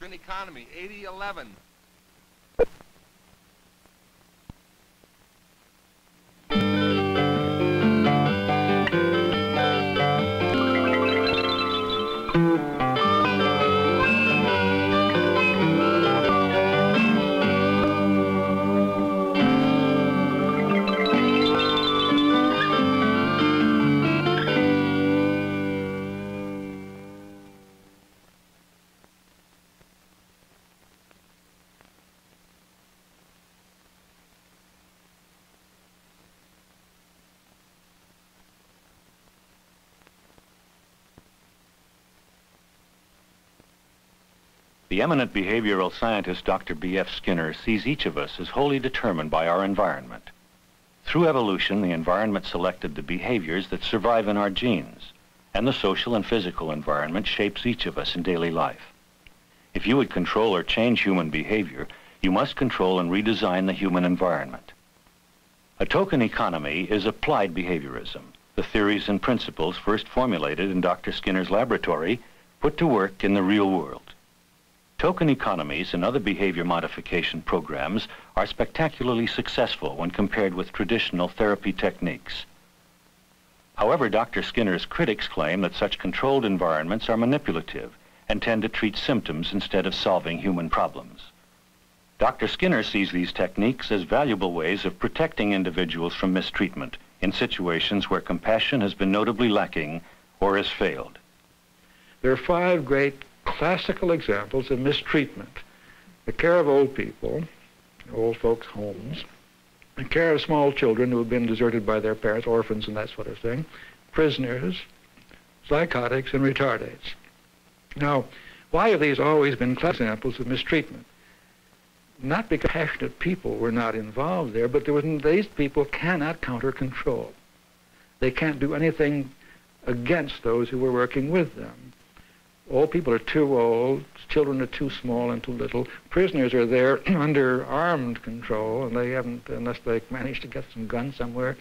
Doctrine Economy, 8011. The eminent behavioral scientist Dr. B.F. Skinner sees each of us as wholly determined by our environment. Through evolution, the environment selected the behaviors that survive in our genes, and the social and physical environment shapes each of us in daily life. If you would control or change human behavior, you must control and redesign the human environment. A token economy is applied behaviorism, the theories and principles first formulated in Dr. Skinner's laboratory, put to work in the real world. Token economies and other behavior modification programs are spectacularly successful when compared with traditional therapy techniques. However, Dr. Skinner's critics claim that such controlled environments are manipulative and tend to treat symptoms instead of solving human problems. Dr. Skinner sees these techniques as valuable ways of protecting individuals from mistreatment in situations where compassion has been notably lacking or has failed. There are five great classical examples of mistreatment. The care of old people, old folks' homes, the care of small children who have been deserted by their parents, orphans and that sort of thing, prisoners, psychotics, and retardates. Now, why have these always been examples of mistreatment? Not because passionate people were not involved there, but there was, these people cannot counter control. They can't do anything against those who were working with them. Old people are too old, children are too small and too little. Prisoners are there under armed control, and they haven't, unless they manage to get some guns somewhere.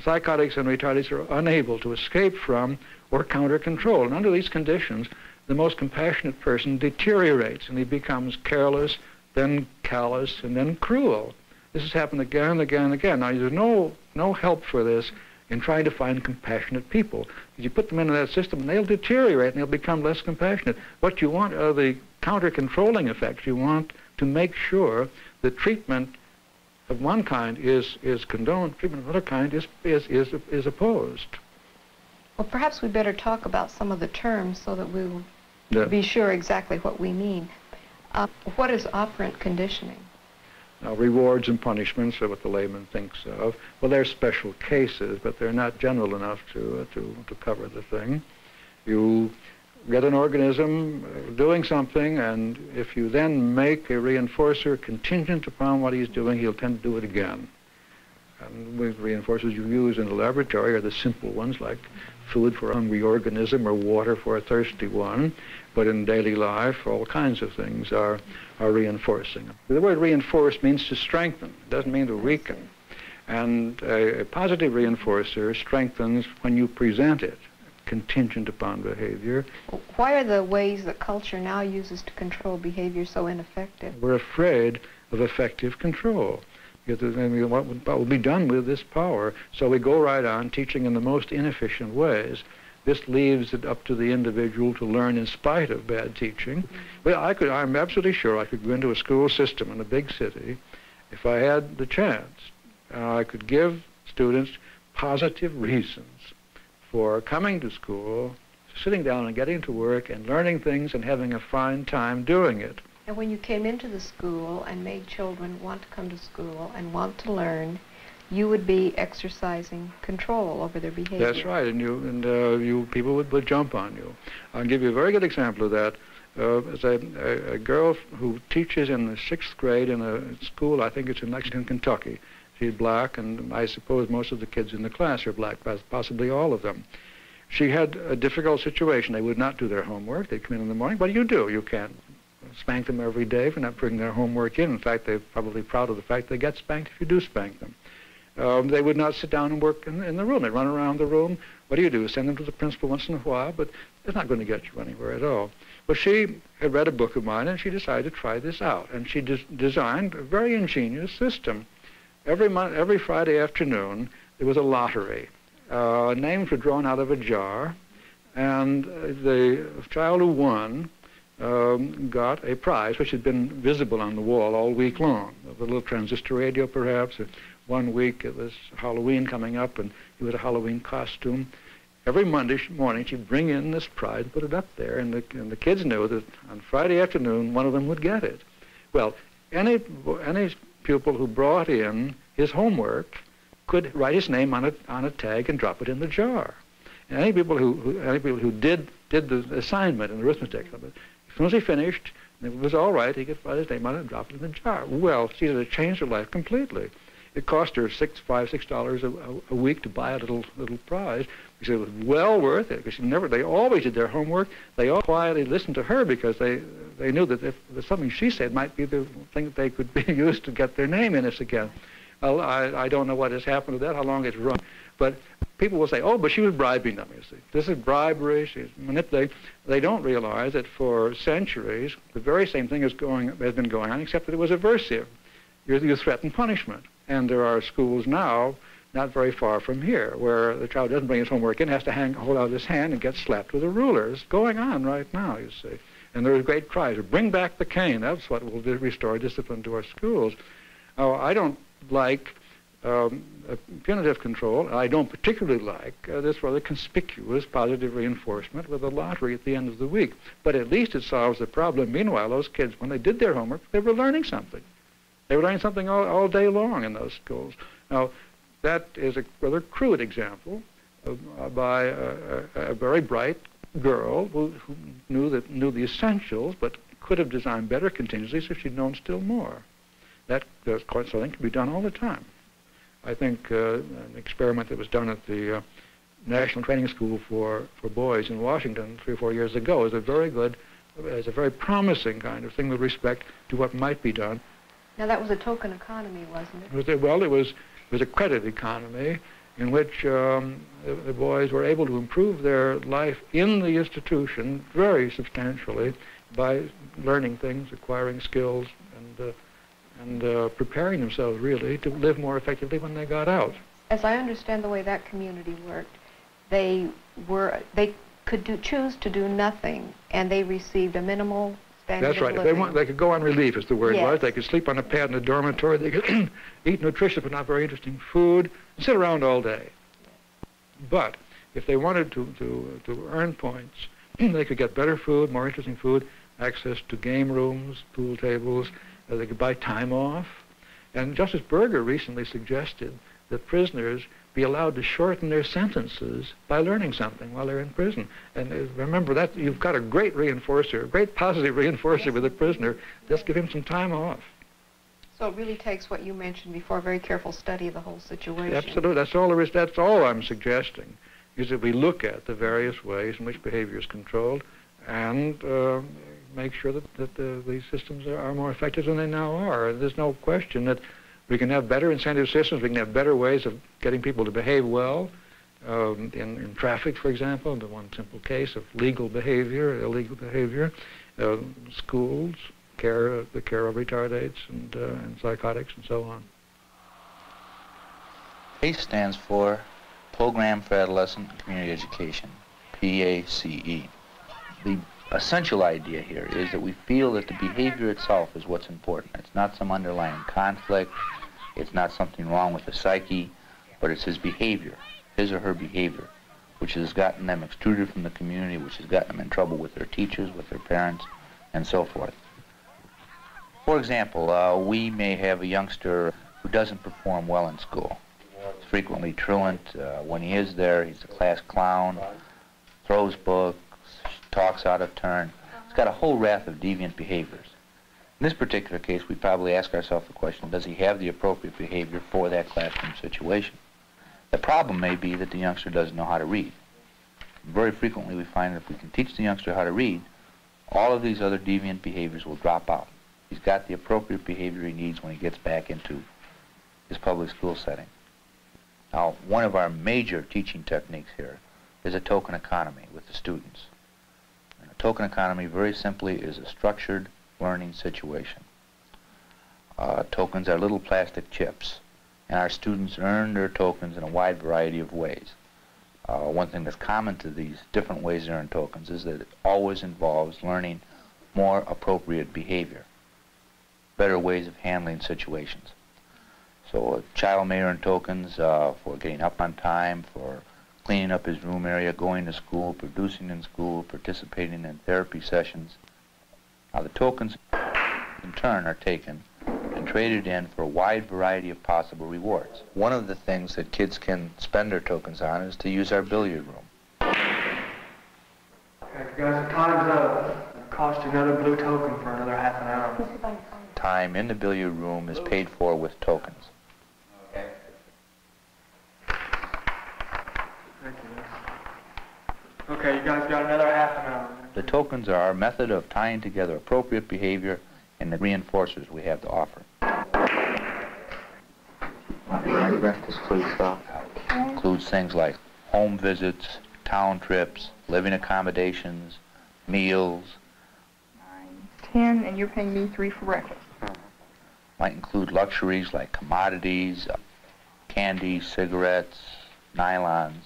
Psychotics and retardates are unable to escape from or counter control. And under these conditions, the most compassionate person deteriorates and he becomes careless, then callous, and then cruel. This has happened again and again and again. Now, there's no, no help for this in trying to find compassionate people. You put them into that system and they'll deteriorate and they'll become less compassionate. What you want are the counter-controlling effects. You want to make sure the treatment of one kind is, is condoned, treatment of another kind is, is, is, is opposed. Well, perhaps we better talk about some of the terms so that we will yeah. be sure exactly what we mean. Uh, what is operant conditioning? Now, rewards and punishments are what the layman thinks of. Well, they're special cases, but they're not general enough to, uh, to, to cover the thing. You get an organism uh, doing something, and if you then make a reinforcer contingent upon what he's doing, he'll tend to do it again. And the reinforcers you use in the laboratory are the simple ones, like food for a hungry organism or water for a thirsty one. But in daily life, all kinds of things are, are reinforcing. The word reinforce means to strengthen. It doesn't mean to weaken. And a, a positive reinforcer strengthens when you present it, contingent upon behavior. Why are the ways that culture now uses to control behavior so ineffective? We're afraid of effective control. What will be done with this power? So we go right on teaching in the most inefficient ways this leaves it up to the individual to learn in spite of bad teaching. Well, I could, I'm absolutely sure I could go into a school system in a big city if I had the chance. Uh, I could give students positive reasons for coming to school, sitting down and getting to work and learning things and having a fine time doing it. And when you came into the school and made children want to come to school and want to learn, you would be exercising control over their behavior. That's right, and you and uh, you people would, would jump on you. I'll give you a very good example of that. Uh, as a, a, a, girl who teaches in the sixth grade in a school, I think it's in Lexington, Kentucky. She's black, and I suppose most of the kids in the class are black, possibly all of them. She had a difficult situation. They would not do their homework. They'd come in in the morning. What do you do? You can't spank them every day for not bringing their homework in. In fact, they're probably proud of the fact they get spanked if you do spank them. Um, they would not sit down and work in, in, the room. They'd run around the room What do you do? Send them to the principal once in a while, but it's not going to get you anywhere at all. Well, she had read a book of mine, and she decided to try this out. And she des designed a very ingenious system. Every, month, every Friday afternoon, there was a lottery. Uh, names were drawn out of a jar, and the child who won um, got a prize which had been visible on the wall all week long. A little transistor radio, perhaps. One week it was Halloween coming up, and it was a Halloween costume. Every Monday morning, she'd bring in this prize and put it up there, and the, and the kids knew that on Friday afternoon, one of them would get it. Well, any, any pupil who brought in his homework could write his name on a, on a tag and drop it in the jar. And any people who, who any people who did did the assignment the arithmetic as soon as he finished, and it was all right, he could write his name on it and drop it in the jar. Well, she it changed her life completely. It cost her six, five, six dollars a, a week to buy a little little prize. She said it was well worth it because she never. They always did their homework. They all quietly listened to her because they they knew that if, if something she said might be the thing that they could be used to get their name in us again. I, I don't know what has happened to that, how long it's run. But people will say, oh, but she was bribing them, you see. This is bribery. She's manipulating. They don't realize that for centuries, the very same thing is going, has been going on, except that it was aversive. You, you threaten punishment. And there are schools now, not very far from here, where the child doesn't bring his homework in, has to hang, hold out his hand and get slapped with a ruler. It's going on right now, you see. And there are great cries, bring back the cane. That's what will restore discipline to our schools. Oh, I don't like um, punitive control. I don't particularly like uh, this rather conspicuous positive reinforcement with a lottery at the end of the week. But at least it solves the problem. Meanwhile, those kids, when they did their homework, they were learning something. They were learning something all, all day long in those schools. Now, that is a rather crude example of, uh, by a, a, a, very bright girl who, who knew that knew the essentials, but could have designed better contingencies if she'd known still more. That uh, something can be done all the time. I think uh, an experiment that was done at the uh, National Training School for, for Boys in Washington three or four years ago is a very good, is a very promising kind of thing with respect to what might be done. Now that was a token economy, wasn't it? it was, well, it was, it was a credit economy in which um, the, the, boys were able to improve their life in the institution very substantially by learning things, acquiring skills, and uh, and uh, preparing themselves really to live more effectively when they got out. As I understand the way that community worked, they were they could do, choose to do nothing, and they received a minimal standard That's right. If they want, they could go on relief, as the word yes. was. They could sleep on a pad in a dormitory. They could eat nutritious but not very interesting food, and sit around all day. But if they wanted to, to, to earn points, they could get better food, more interesting food, access to game rooms, pool tables, uh, they could buy time off. And Justice Burger recently suggested that prisoners be allowed to shorten their sentences by learning something while they're in prison. And uh, remember that you've got a great reinforcer, a great positive reinforcer with a prisoner. Just give him some time off. So it really takes what you mentioned before, a very careful study of the whole situation. Absolutely. That's all there is. That's all I'm suggesting, is that we look at the various ways in which behavior is controlled and uh, make sure that, that the, these systems are, more effective than they now are. There's no question that we can have better incentive systems, we can have better ways of getting people to behave well. Um, in, in, traffic, for example, the one simple case of legal behavior, illegal behavior, uh, schools, care, the care of retardates and, uh, and psychotics and so on. PACE stands for Program for Adolescent Community Education, PACE. The essential idea here is that we feel that the behavior itself is what's important. It's not some underlying conflict. It's not something wrong with the psyche, but it's his behavior, his or her behavior, which has gotten them extruded from the community, which has gotten them in trouble with their teachers, with their parents, and so forth. For example, uh, we may have a youngster who doesn't perform well in school. He's frequently truant. Uh, when he is there, he's a class clown, throws books, talks out of turn. It's got a whole raft of deviant behaviors. In this particular case, we probably ask ourselves the question, does he have the appropriate behavior for that classroom situation? The problem may be that the youngster doesn't know how to read. Very frequently we find that if we can teach the youngster how to read, all of these other deviant behaviors will drop out. He's got the appropriate behavior he needs when he gets back into his public school setting. Now, one of our major teaching techniques here is a token economy with the students. Token economy, very simply, is a structured learning situation. Uh, tokens are little plastic chips, and our students earn their tokens in a wide variety of ways. Uh, one thing that's common to these different ways to earn tokens is that it always involves learning more appropriate behavior, better ways of handling situations. So a child may earn tokens uh, for getting up on time, for cleaning up his room area, going to school, producing in school, participating in therapy sessions. Now the tokens in turn are taken and traded in for a wide variety of possible rewards. One of the things that kids can spend their tokens on is to use our billiard room. Okay, guys, the time's up. Cost you another blue token for another half an hour. Time in the billiard room is paid for with tokens. Okay. Thank you. Okay, you guys got another half an hour. The tokens are our method of tying together appropriate behavior and the reinforcers we have to offer. Includes things like home visits, town trips, living accommodations, meals. Nine, ten, and you're paying me three for breakfast. Might include luxuries like commodities, uh, candy, cigarettes, nylons.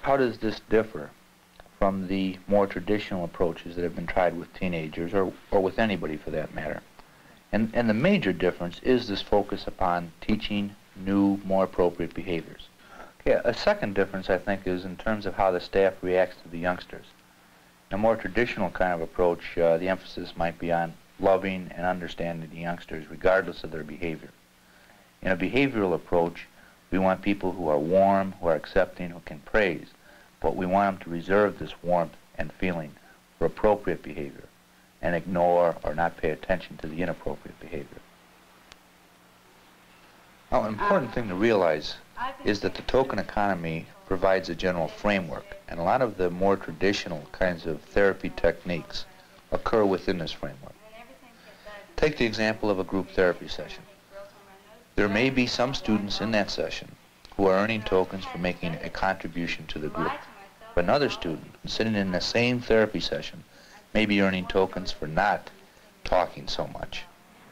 How does this differ from the more traditional approaches that have been tried with teenagers or, or with anybody for that matter? And, and the major difference is this focus upon teaching new, more appropriate behaviors. Okay, a second difference, I think, is in terms of how the staff reacts to the youngsters. In a more traditional kind of approach, uh, the emphasis might be on loving and understanding the youngsters regardless of their behavior. In a behavioral approach, we want people who are warm, who are accepting, who can praise, but we want them to reserve this warmth and feeling for appropriate behavior and ignore or not pay attention to the inappropriate behavior. Now, an important thing to realize is that the token economy provides a general framework, and a lot of the more traditional kinds of therapy techniques occur within this framework. Take the example of a group therapy session. There may be some students in that session who are earning tokens for making a contribution to the group. Another student sitting in the same therapy session may be earning tokens for not talking so much.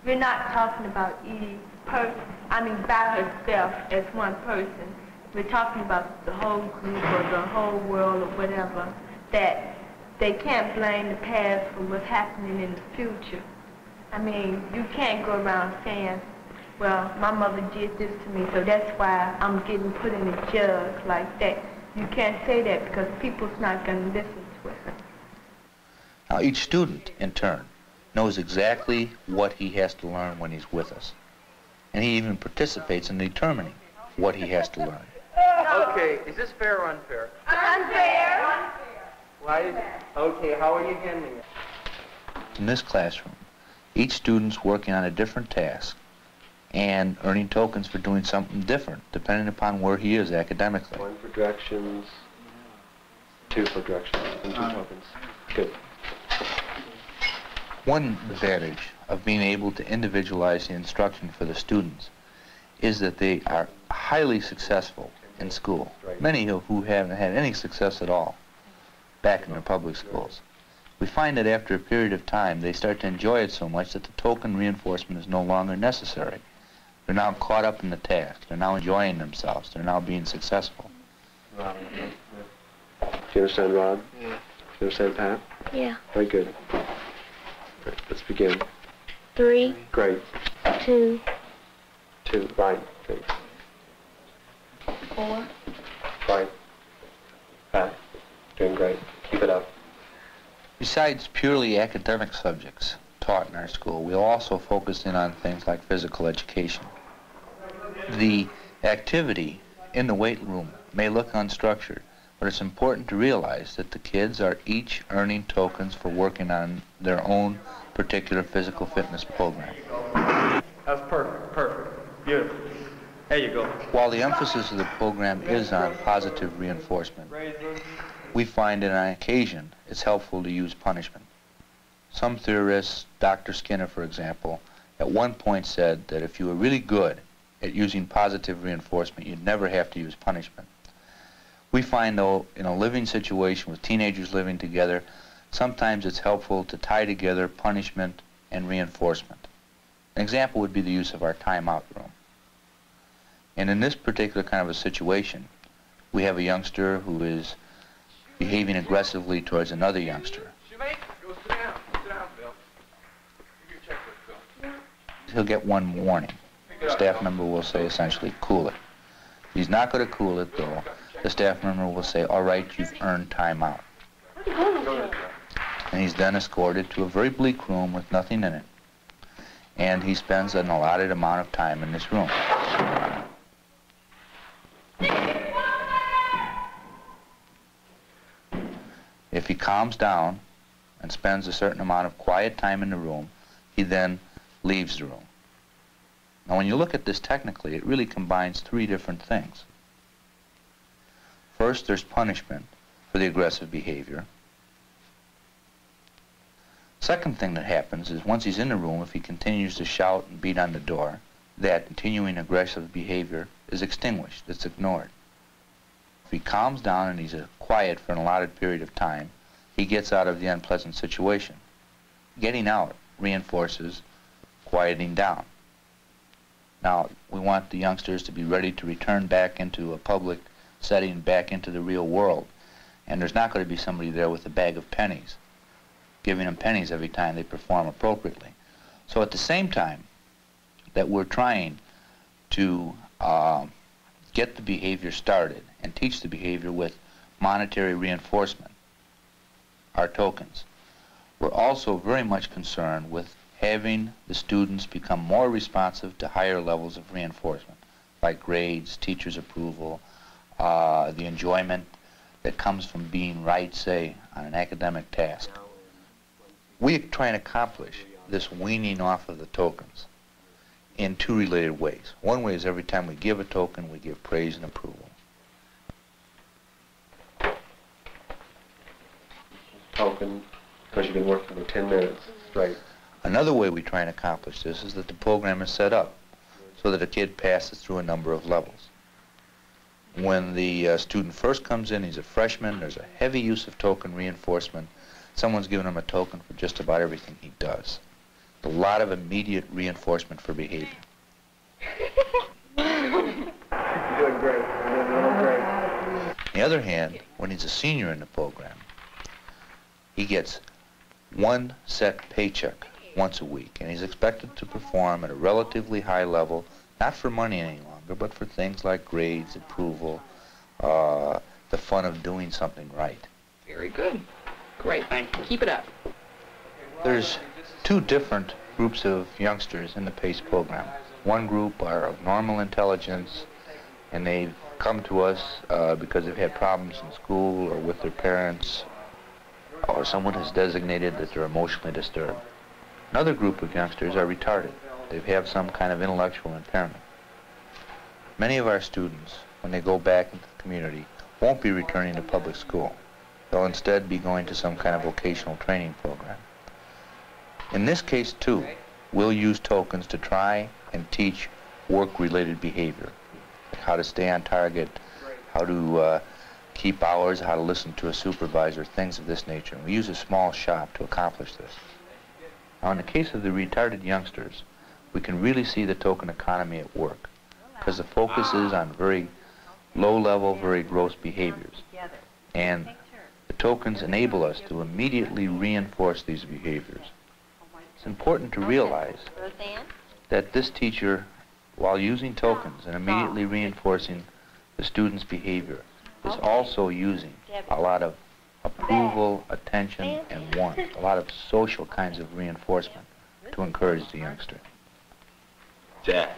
We're not talking about each person, I mean by herself as one person. We're talking about the whole group or the whole world or whatever, that they can't blame the past for what's happening in the future. I mean, you can't go around saying, well, my mother did this to me, so that's why I'm getting put in a jug like that. You can't say that because people's not going to listen to it. Now, each student, in turn, knows exactly what he has to learn when he's with us. And he even participates in determining what he has to learn. Okay, is this fair or unfair? Unfair. Why is Okay, how are you handling it? In this classroom, each student's working on a different task and earning tokens for doing something different, depending upon where he is academically. One directions, two for directions, and two Uh. tokens. Good. One advantage of being able to individualize the instruction for the students is that they are highly successful in school. Many who who haven't had any success at all back in their public schools. We find that after a period of time, they start to enjoy it so much that the token reinforcement is no longer necessary. They're now caught up in the task. They're now enjoying themselves. They're now being successful. Do you understand, Rob? Yeah. Do you understand, Pat? Yeah. Very good. All right, let's begin. Three, Great. two, Two. Right. Thanks. four, Right. Pat. Doing great. Keep it up. Besides purely academic subjects taught in our school, we'll also focus in on things like physical education. The activity in the weight room may look unstructured, but it's important to realize that the kids are each earning tokens for working on their own particular physical fitness program. That's perfect, perfect. Beautiful. There you go. While the emphasis of the program is on positive reinforcement, we find that on occasion it's helpful to use punishment. Some theorists, Dr. Skinner for example, at one point said that if you were really good at using positive reinforcement, you'd never have to use punishment. We find, though, in a living situation with teenagers living together, sometimes it's helpful to tie together punishment and reinforcement. An example would be the use of our timeout room. And in this particular kind of a situation, we have a youngster who is behaving aggressively towards another youngster. He'll get one warning. Staff member will say essentially, cool it. He's not going to cool it though. The staff member will say, all right, you've earned time out. And he's then escorted to a very bleak room with nothing in it. And he spends an allotted amount of time in this room. If he calms down and spends a certain amount of quiet time in the room, he then leaves the room. Now when you look at this technically, it really combines three different things. First, there's punishment for the aggressive behavior. Second thing that happens is once he's in the room, if he continues to shout and beat on the door, that continuing aggressive behavior is extinguished, it's ignored. If he calms down and he's quiet for an allotted period of time, he gets out of the unpleasant situation. Getting out reinforces quieting down. Now, we want the youngsters to be ready to return back into a public setting, back into the real world. And there's not going to be somebody there with a bag of pennies, giving them pennies every time they perform appropriately. So at the same time that we're trying to uh, get the behavior started and teach the behavior with monetary reinforcement, our tokens, we're also very much concerned with having the students become more responsive to higher levels of reinforcement, like grades, teachers' approval, uh, the enjoyment that comes from being right, say, on an academic task. We try and accomplish this weaning off of the tokens in two related ways. One way is every time we give a token, we give praise and approval. Token, because you've been working for 10 minutes. Right. Another way we try and accomplish this is that the program is set up so that a kid passes through a number of levels. When the uh, student first comes in, he's a freshman, there's a heavy use of token reinforcement. Someone's given him a token for just about everything he does. A lot of immediate reinforcement for behavior. You're doing great. You're doing great. On the other hand, when he's a senior in the program, he gets one set paycheck once a week, and he's expected to perform at a relatively high level, not for money any longer, but for things like grades, approval, uh, the fun of doing something right. Very good. Great, you. Keep it up. There's two different groups of youngsters in the PACE program. One group are of normal intelligence, and they've come to us uh, because they've had problems in school or with their parents, or someone has designated that they're emotionally disturbed. Another group of youngsters are retarded. They have some kind of intellectual impairment. Many of our students, when they go back into the community, won't be returning to public school. They'll instead be going to some kind of vocational training program. In this case, too, we'll use tokens to try and teach work-related behavior, like how to stay on target, how to uh, keep hours, how to listen to a supervisor, things of this nature. We use a small shop to accomplish this. Now, in the case of the retarded youngsters, we can really see the token economy at work because the focus is on very low-level, very gross behaviors. And the tokens enable us to immediately reinforce these behaviors. It's important to realize that this teacher, while using tokens and immediately reinforcing the student's behavior, is also using a lot of approval, attention, and warmth, a lot of social kinds of reinforcement to encourage the youngster. Jack.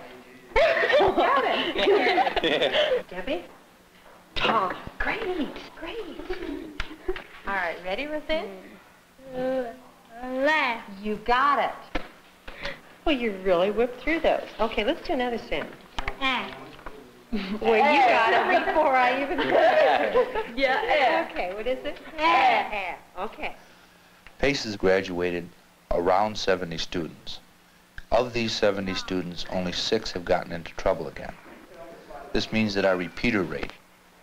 Got it. Debbie? Oh, great, great. All right, ready, Roseanne? Left. You got it. Well, you really whipped through those. Okay, let's do another sentence. Ah. Well, you got it before I even could. yeah. Okay, what is it? Eh. Okay. PACE has graduated around 70 students. Of these 70 students, only six have gotten into trouble again. This means that our repeater rate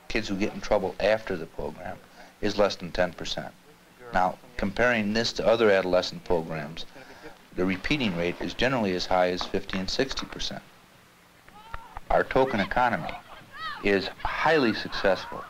kids who get in trouble after the program is less than 10%. Now, comparing this to other adolescent programs, the repeating rate is generally as high as 50 and 60%. Our token economy is highly successful